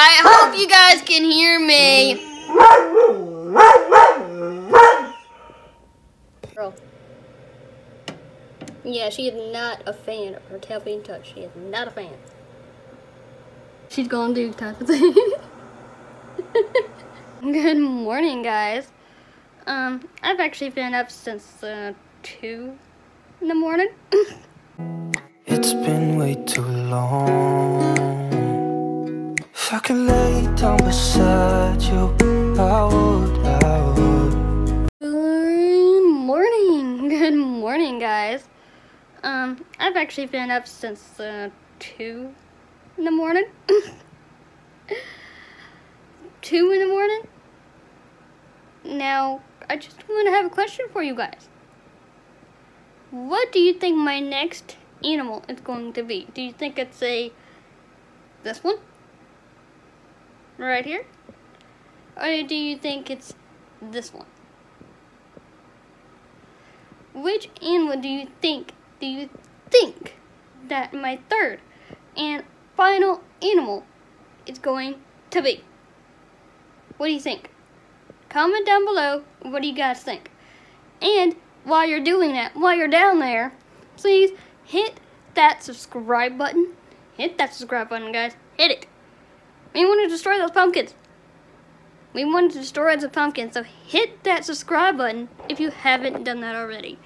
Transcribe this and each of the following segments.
I hope you guys can hear me. Girl. Yeah, she is not a fan of her tail being touched. She is not a fan. She's gonna do type of thing. Good morning, guys. Um, I've actually been up since uh, 2 in the morning. It's been way too long. I could lay down beside you, I would, I would. Good morning. Good morning, guys. Um, I've actually been up since uh, 2 in the morning. 2 in the morning? Now, I just want to have a question for you guys. What do you think my next animal is going to be? Do you think it's a this one? Right here? Or do you think it's this one? Which animal do you think do you think that my third and final animal is going to be? What do you think? Comment down below what do you guys think. And while you're doing that, while you're down there, please hit that subscribe button. Hit that subscribe button, guys. Hit it. We want to destroy those pumpkins. We want to destroy the pumpkins, so hit that subscribe button if you haven't done that already.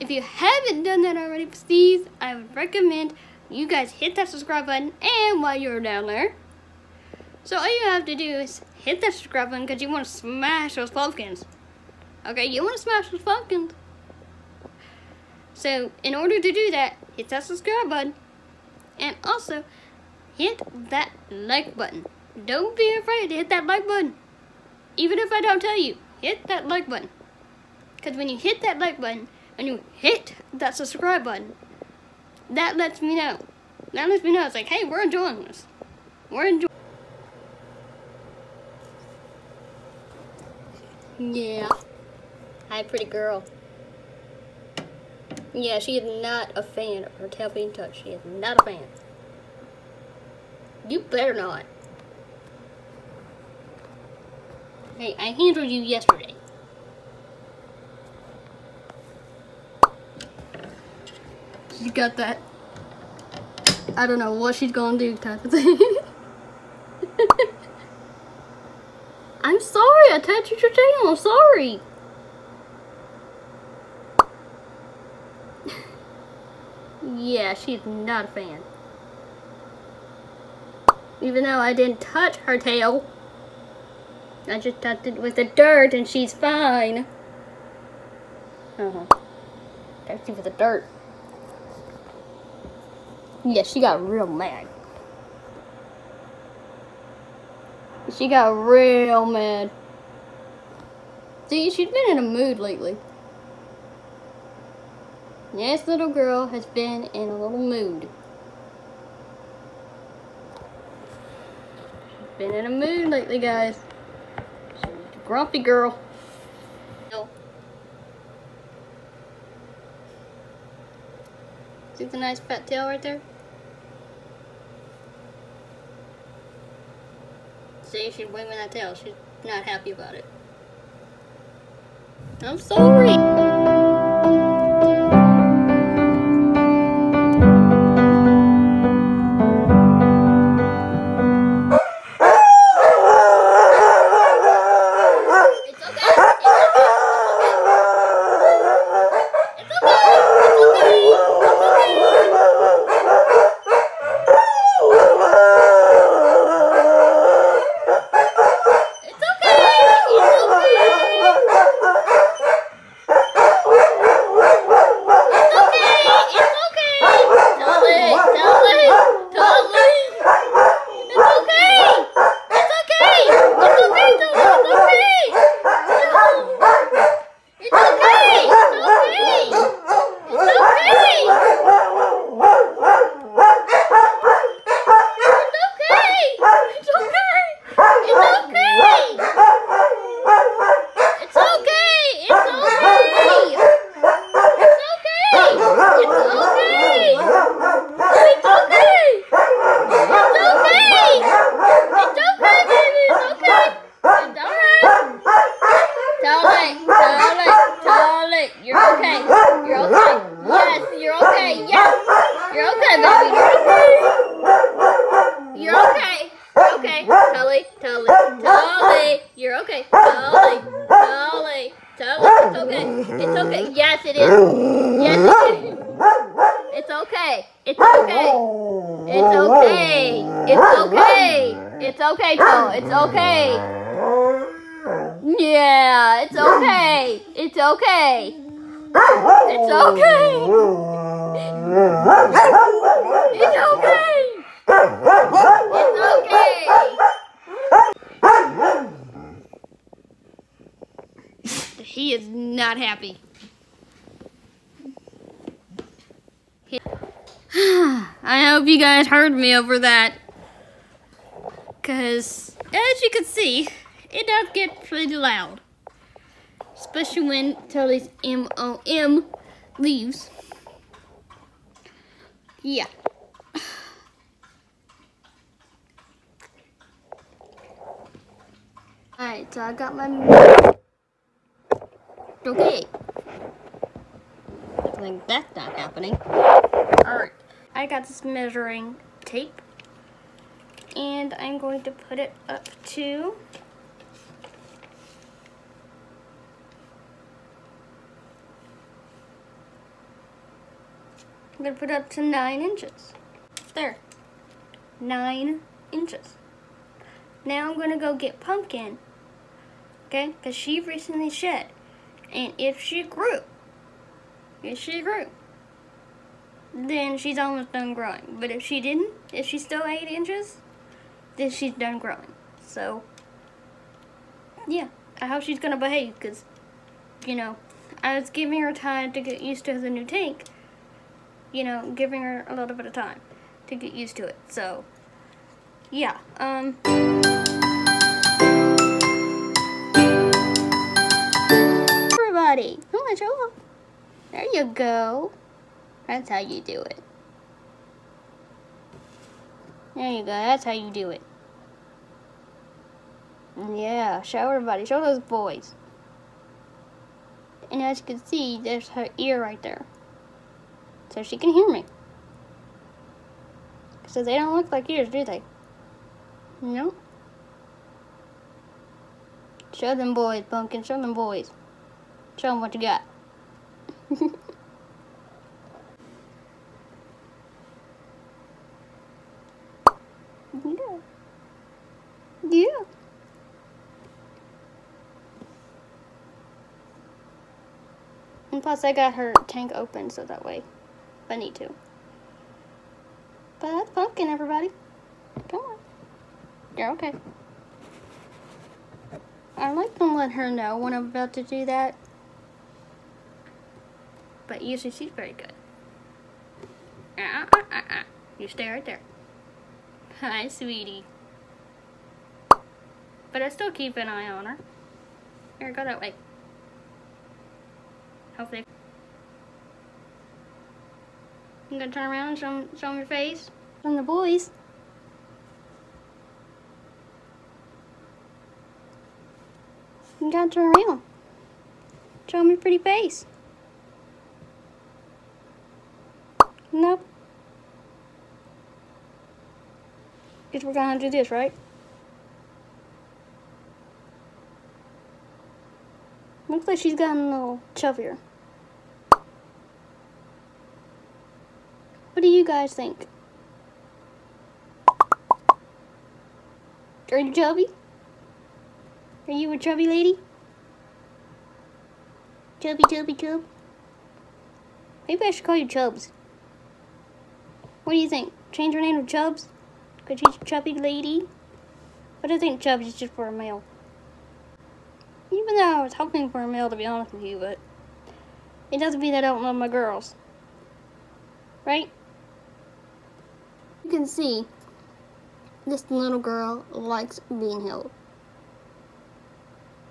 If you haven't done that already, please, I would recommend you guys hit that subscribe button and while you're down there. So all you have to do is hit that subscribe button because you want to smash those pumpkins. Okay, you want to smash those pumpkins. So in order to do that, hit that subscribe button. And also, hit that like button. Don't be afraid to hit that like button. Even if I don't tell you, hit that like button. Because when you hit that like button, and you hit that subscribe button, that lets me know. That lets me know it's like, hey, we're enjoying this. We're enjoying Yeah. Hi, pretty girl. Yeah, she is not a fan of her tail being touched. She is not a fan. You better not. Hey, I handled you yesterday. She got that. I don't know what she's gonna do type of thing. I'm sorry, I touched your tail. I'm sorry. yeah, she's not a fan. Even though I didn't touch her tail. I just touched it with the dirt and she's fine. Uh-huh. Touched it with the dirt. Yeah, she got real mad. She got real mad. See, she's been in a mood lately. This little girl has been in a little mood. Been in a mood lately, guys. She's a grumpy girl. No. See the nice fat tail right there? See, she's waving that tail. She's not happy about it. I'm sorry. It's okay. It's okay. It's okay. He is not happy. I hope you guys heard me over that. Because, as you can see, it does get pretty loud. Especially when Tully's M-O-M leaves. Yeah. Alright, so I got my... Okay. I think that's not happening. Alright. I got this measuring tape. And I'm going to put it up to... To put it up to 9 inches. There. 9 inches. Now I'm to go get Pumpkin. Okay? Because she recently shed. And if she grew, if she grew, then she's almost done growing. But if she didn't, if she's still 8 inches, then she's done growing. So, yeah, I hope she's to behave because, you know, I was giving her time to get used to the new tank. You know, giving her a little bit of time to get used to it. So, yeah. Um... Everybody, come on, show up. There you go. That's how you do it. There you go. That's how you do it. Yeah, show everybody. Show those boys. And as you can see, there's her ear right there. So she can hear me. So they don't look like ears, do they? No? Show them boys, Pumpkin. Show them boys. Show them what you got. yeah. Yeah. And plus I got her tank open so that way I need to. But that's pumpkin everybody. Come on. You're okay. I like to let her know when I'm about to do that. But usually she's very good. Uh, uh, uh, uh. You stay right there. Hi, sweetie. But I still keep an eye on her. Here, go that way. Hopefully. You gonna turn around and show show them your face? From the boys. You gotta turn around. Show them your pretty face. Nope. Guess we're gonna do this, right? Looks like she's gotten a little chubbier. What do you guys think? Are you chubby? Are you a chubby lady? Chubby, chubby, chub? Maybe I should call you Chubs. What do you think? Change her name to Chubs? Could she's a chubby lady? But I think Chubs is just for a male. Even though I was hoping for a male, to be honest with you, but it doesn't mean I don't love my girls. Right? You can see this little girl likes being held.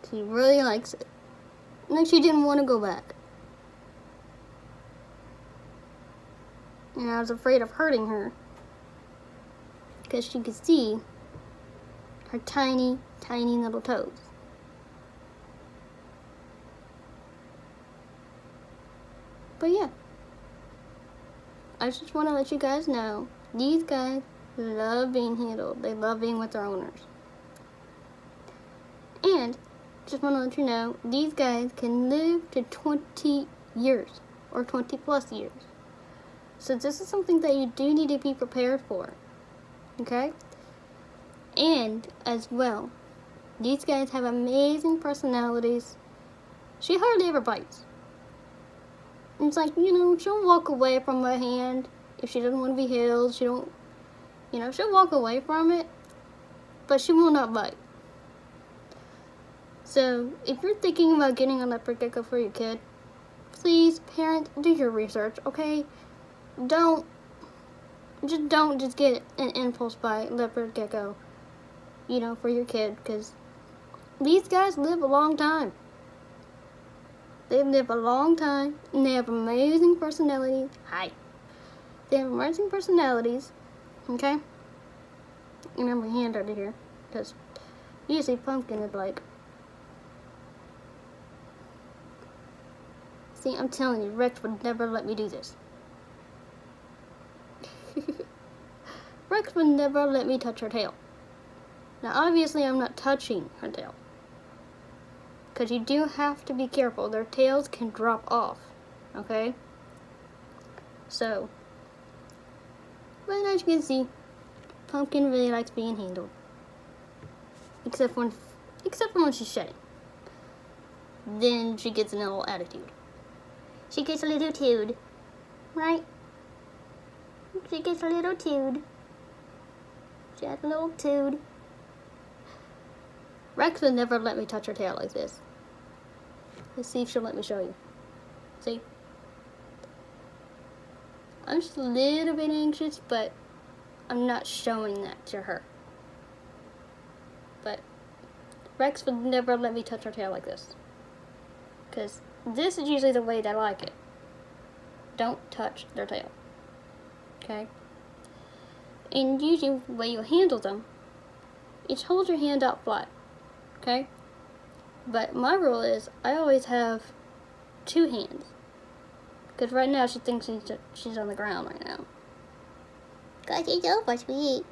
She really likes it. Like she didn't want to go back. And I was afraid of hurting her. Because she could see her tiny, tiny little toes. But yeah. I just want to let you guys know, these guys love being handled. They love being with their owners. And just want to let you know, these guys can live to 20 years or 20 plus years. So this is something that you do need to be prepared for. Okay? And as well, these guys have amazing personalities. She hardly ever bites. It's like, you know, she'll walk away from my hand if she doesn't want to be held. She don't, you know, she'll walk away from it, but she will not bite. So, if you're thinking about getting a leopard gecko for your kid, please, parent, do your research, okay? Don't, just don't just get an impulse buy leopard gecko, you know, for your kid, because these guys live a long time. They live a long time, and they have amazing personalities. Hi. Have amazing personalities, okay? And I'm my hand out of here, because usually Pumpkin is like, See, I'm telling you, Rex would never let me do this. Rex would never let me touch her tail. Now, obviously, I'm not touching her tail. Because you do have to be careful. Their tails can drop off. Okay? So, but as you can see, Pumpkin really likes being handled. Except when, except when she's shedding. Then she gets a little attitude. She gets a little toad. Right? She gets a little toad. She has a little toad. Rex would never let me touch her tail like this. Let's see if she'll let me show you. See? I'm just a little bit anxious, but I'm not showing that to her. But Rex would never let me touch her tail like this. Because this is usually the way they like it. Don't touch their tail. Okay? And usually the way you handle them is hold your hand out flat. Okay? But my rule is I always have two hands. Because right now she thinks she's, she's on the ground right now. Because she's over sweet.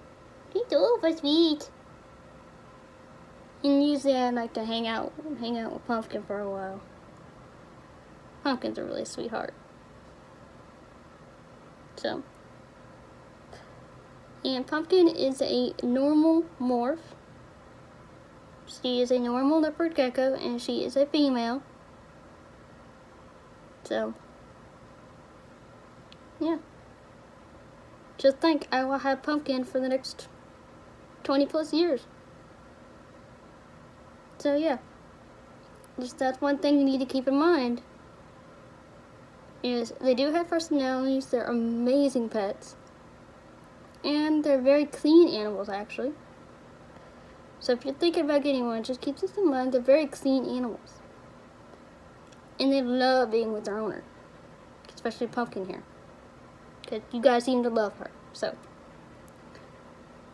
She's over sweet. And usually I like to hang out, hang out with Pumpkin for a while. Pumpkin's a really sweetheart. So, and Pumpkin is a normal morph. She is a normal leopard gecko, and she is a female. So, yeah. Just think, I will have Pumpkin for the next 20 plus years. So, yeah. Just that's one thing you need to keep in mind is they do have personalities. They're amazing pets. And they're very clean animals, actually. So if you're thinking about getting one, just keep this in mind. They're very clean animals. And they love being with their owner. Especially Pumpkin here. Because you guys seem to love her. So.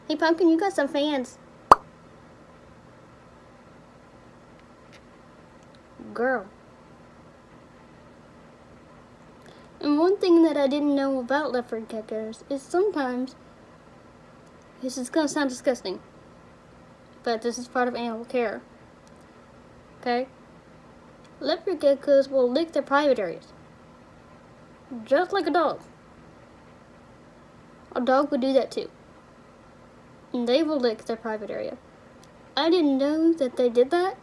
Hey, Pumpkin, you got some fans. Girl. And one thing that I didn't know about leopard geckos is sometimes, this is going to sound disgusting, but this is part of animal care. Okay? Leopard geckos will lick their private areas. Just like a dog. A dog would do that too. And they will lick their private area. I didn't know that they did that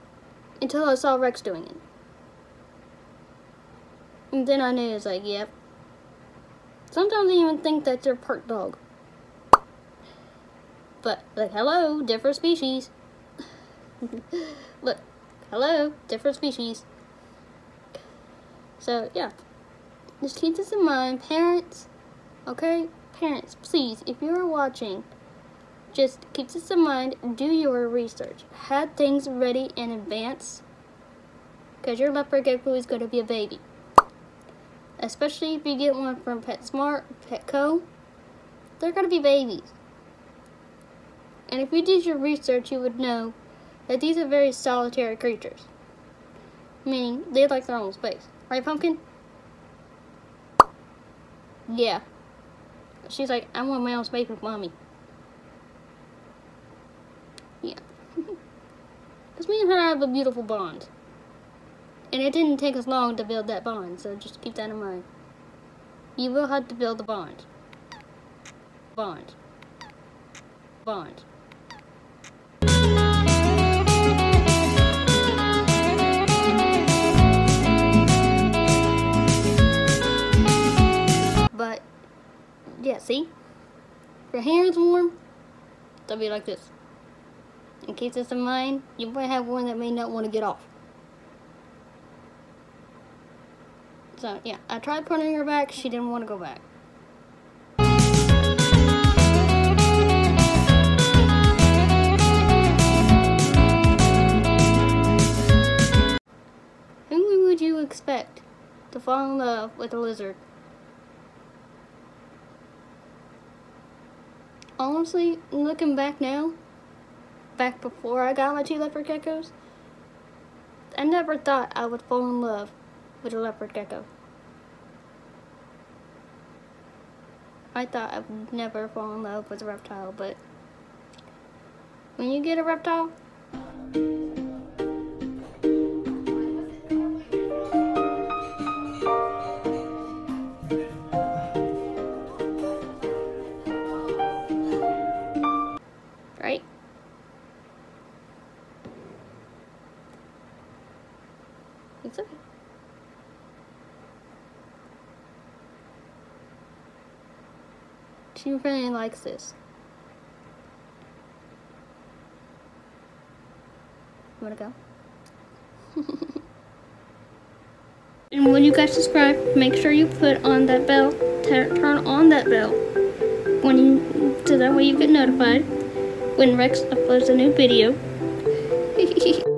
until I saw Rex doing it. And then I knew it was like, yep. Sometimes I even think that they're part dog. But, like, hello, different species. Look, hello, different species. So, yeah. Just keep this in mind. Parents, okay? Parents, please, if you are watching, just keep this in mind. Do your research. Have things ready in advance. Because your leopard gecko is going to be a baby especially if you get one from PetSmart, Petco, they're going to be babies. And if you did your research, you would know that these are very solitary creatures. Meaning, they like their own space. Right, Pumpkin? Yeah. She's like, I want my own space with Mommy. Yeah. Because me and her have a beautiful bond. And it didn't take us long to build that bond, so just keep that in mind. You will have to build a bond. Bond. Bond. Yeah, see? If your hair is warm, they'll be like this. In case it's in mine, you might have one that may not want to get off. So, yeah, I tried putting her back. She didn't want to go back. Who would you expect to fall in love with a lizard? Honestly, looking back now, back before I got my two leopard geckos, I never thought I would fall in love with a leopard gecko. I thought I would never fall in love with a reptile, but when you get a reptile, She really likes this. You wanna go? and when you guys subscribe, make sure you put on that bell, turn on that bell, when you, so that way you get notified when Rex uploads a new video.